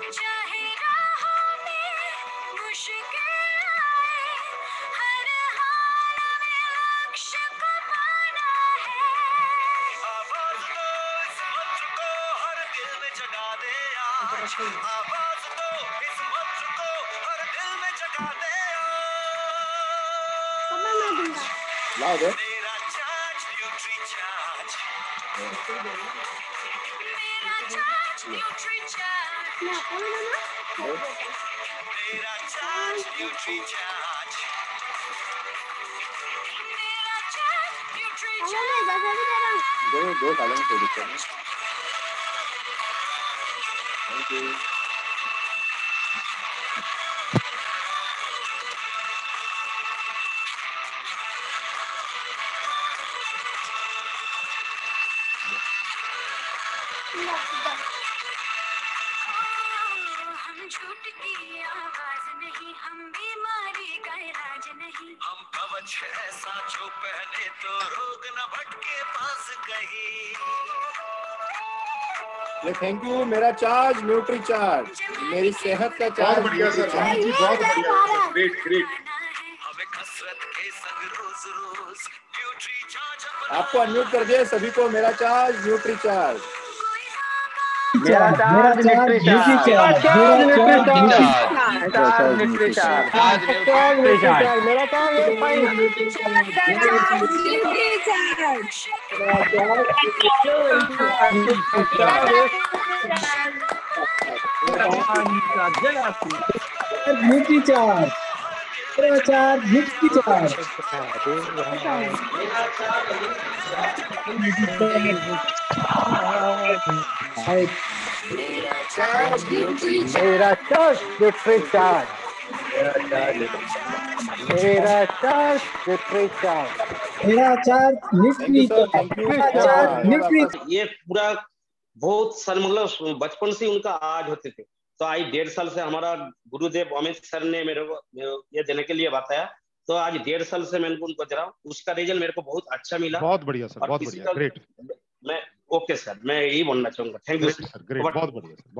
आवाज़ दो इस मंत्र को हर दिल में जगा दे आज। आवाज़ दो इस मंत्र को हर दिल में जगा दे पापा मैं दूँगा। लाओ दे। मेरा चार्ज न्यूट्री चार्ज। मेरा चार्ज न्यूट्री चार्ज। मैं कौन है ना मेरा चार्ज न्यूट्री चार्ज मेरा चार्ज न्यूट्री अगर मैं दस अभी झूठ की आवाज़ नहीं हम बीमारी का इलाज नहीं। हम कवच ऐसा जो पहने तो रोग न भटके पास कहीं। थैंक यू मेरा चार्ज न्यूट्री चार्ज मेरी सेहत का चार्ज बढ़िया सर जी बहुत बढ़िया। ग्रेट ग्रेट हमें कसरत के संग रोज रोज न्यूट्री चार्ज आपको अनम्यूट कर दिया सभी को मेरा चार्ज न्यूट्री चार्ज मेरा चार्ज न्यूट्री चार्ज चार्ज मेरा चार्ज न्यूट्री चार्ज मेरा चार्ज मेरा चार्ज यू सर पूरा बहुत साल मतलब बचपन से उनका आज होते थे। तो आज डेढ़ साल से हमारा गुरुदेव अमित सर ने मेरे को ये देने के लिए बताया। तो आज डेढ़ साल से मैं उनको दे रहा हूँ उसका रिज़ल्ट मेरे को बहुत अच्छा मिला। बहुत बढ़िया सर बहुत बढ़िया ग्रेट ओके सर मैं यही बोलना चाहूँगा. थैंक यू सर ग्रेट बहुत बढ़िया